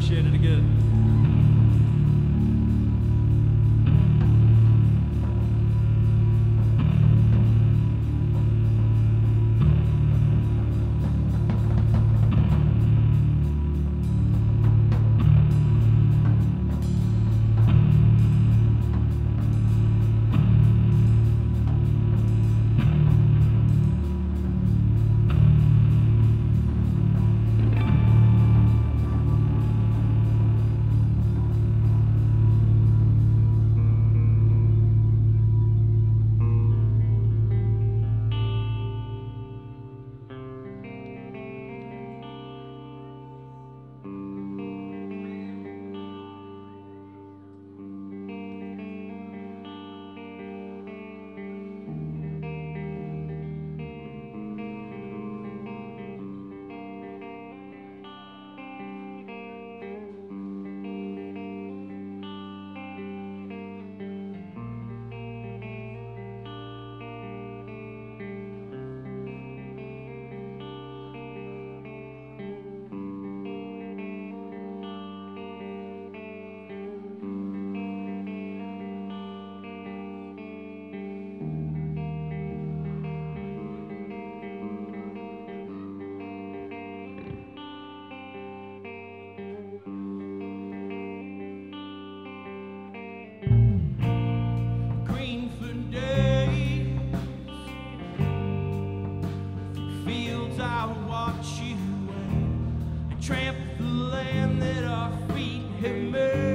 appreciate it again. Fields I watch you and tramp the land that our feet have made.